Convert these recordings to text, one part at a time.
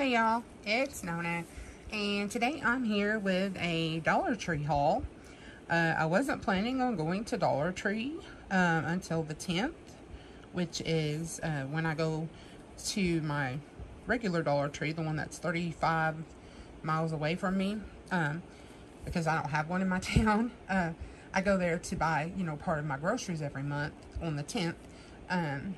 Hey y'all, it's Nona, and today I'm here with a Dollar Tree haul. Uh, I wasn't planning on going to Dollar Tree um, until the 10th, which is uh, when I go to my regular Dollar Tree, the one that's 35 miles away from me, um, because I don't have one in my town. Uh, I go there to buy, you know, part of my groceries every month on the 10th, um,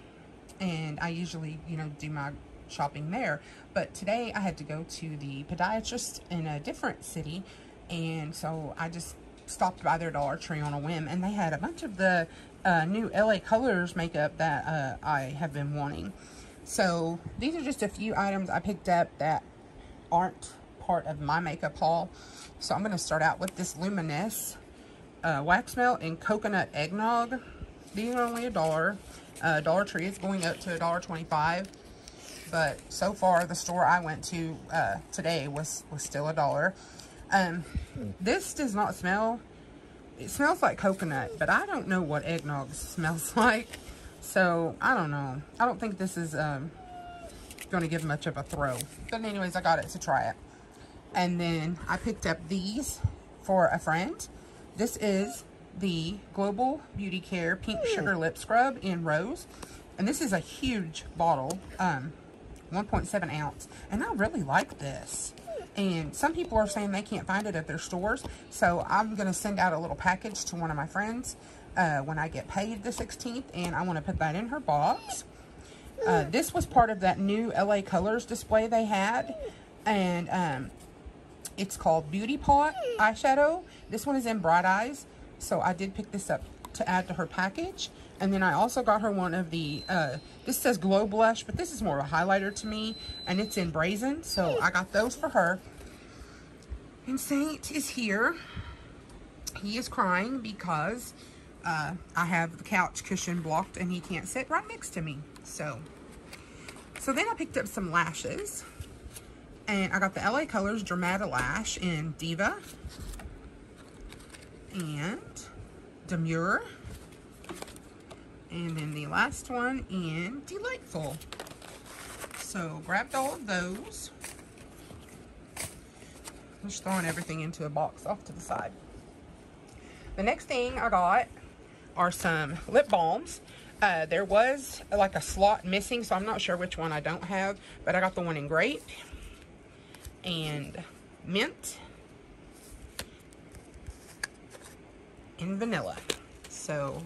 and I usually, you know, do my shopping there. But today I had to go to the podiatrist in a different city, and so I just stopped by their Dollar Tree on a whim, and they had a bunch of the uh, new LA Colors makeup that uh, I have been wanting. So these are just a few items I picked up that aren't part of my makeup haul. So I'm going to start out with this Luminous uh, Wax Melt and Coconut Eggnog. These are only a dollar. Uh, Dollar Tree is going up to a dollar twenty-five, but so far the store I went to uh, today was was still a dollar. Um, this does not smell. It smells like coconut, but I don't know what eggnog smells like. So I don't know. I don't think this is um, going to give much of a throw. But anyways, I got it to try it. And then I picked up these for a friend. This is the Global Beauty Care Pink Sugar Lip Scrub in Rose. And this is a huge bottle, um, 1.7 ounce. And I really like this. And some people are saying they can't find it at their stores. So I'm going to send out a little package to one of my friends uh, when I get paid the 16th. And I want to put that in her box. Uh, this was part of that new LA Colors display they had. And um, it's called Beauty Pot eyeshadow. This one is in Bright Eyes. So I did pick this up to add to her package. And then I also got her one of the, uh, this says Glow Blush, but this is more of a highlighter to me. And it's in Brazen. So I got those for her. And Saint is here. He is crying because uh, I have the couch cushion blocked and he can't sit right next to me. So, so then I picked up some lashes. And I got the LA Colors Lash in Diva and Demure. And then the last one in Delightful. So grabbed all of those. Just throwing everything into a box off to the side. The next thing I got are some lip balms. Uh, there was like a slot missing, so I'm not sure which one I don't have, but I got the one in grape and mint and vanilla. So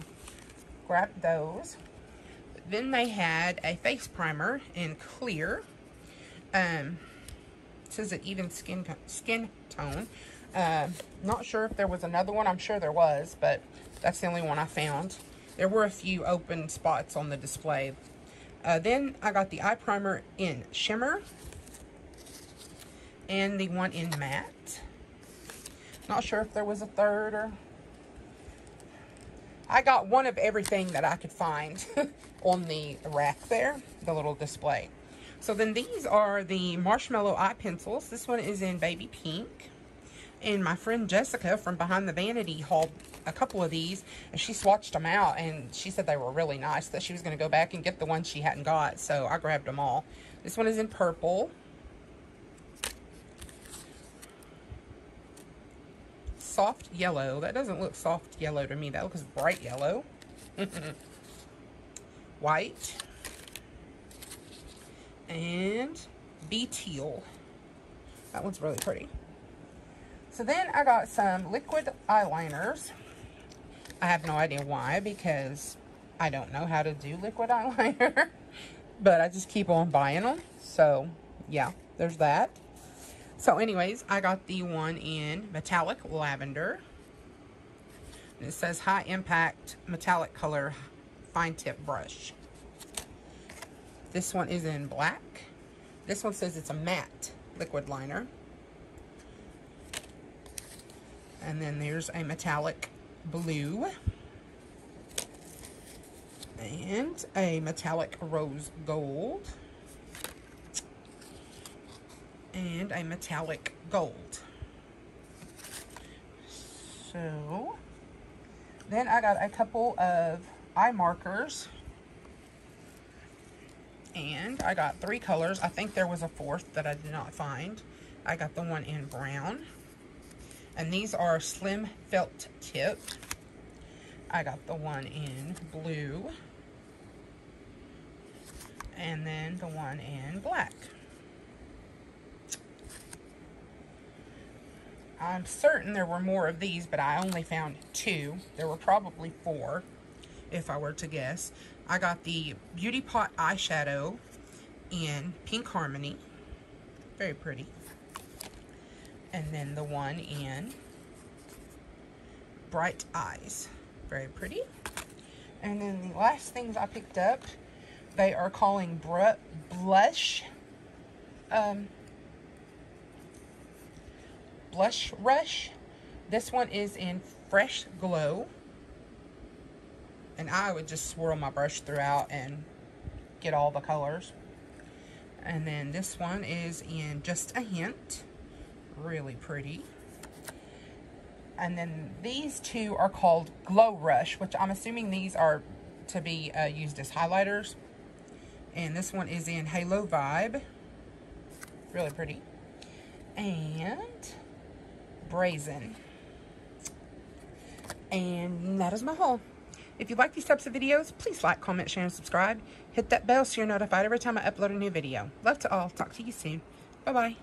grab those. Then they had a face primer in clear. Um, says it even skin skin tone. Uh, not sure if there was another one. I'm sure there was, but that's the only one I found. There were a few open spots on the display. Uh, then I got the eye primer in shimmer and the one in matte. Not sure if there was a third or... I got one of everything that I could find on the rack there, the little display. So then these are the Marshmallow Eye Pencils. This one is in Baby Pink. And my friend Jessica from Behind the Vanity hauled a couple of these. And she swatched them out. And she said they were really nice. That she was going to go back and get the ones she hadn't got. So I grabbed them all. This one is in purple. Soft yellow. That doesn't look soft yellow to me. That looks bright yellow. White. And be teal. That one's really pretty. So then I got some liquid eyeliners. I have no idea why because I don't know how to do liquid eyeliner. but I just keep on buying them. So yeah, there's that. So anyways, I got the one in metallic lavender. And it says high impact metallic color fine tip brush. This one is in black. This one says it's a matte liquid liner. And then there's a metallic blue. And a metallic rose gold and a metallic gold. So, then I got a couple of eye markers And I got three colors. I think there was a fourth that I did not find. I got the one in brown. And these are slim felt tip. I got the one in blue. And then the one in black. I'm certain there were more of these, but I only found two. There were probably four, if I were to guess. I got the Beauty Pot eyeshadow in Pink Harmony. Very pretty. And then the one in Bright Eyes. Very pretty. And then the last things I picked up, they are calling blush um, Blush Rush. This one is in Fresh Glow. And I would just swirl my brush throughout and get all the colors. And then this one is in Just a Hint. Really pretty. And then these two are called Glow Rush, which I'm assuming these are to be uh, used as highlighters. And this one is in Halo Vibe. Really pretty. And brazen. And that is my haul. If you like these types of videos, please like, comment, share, and subscribe. Hit that bell so you're notified every time I upload a new video. Love to all. Talk to you soon. Bye-bye.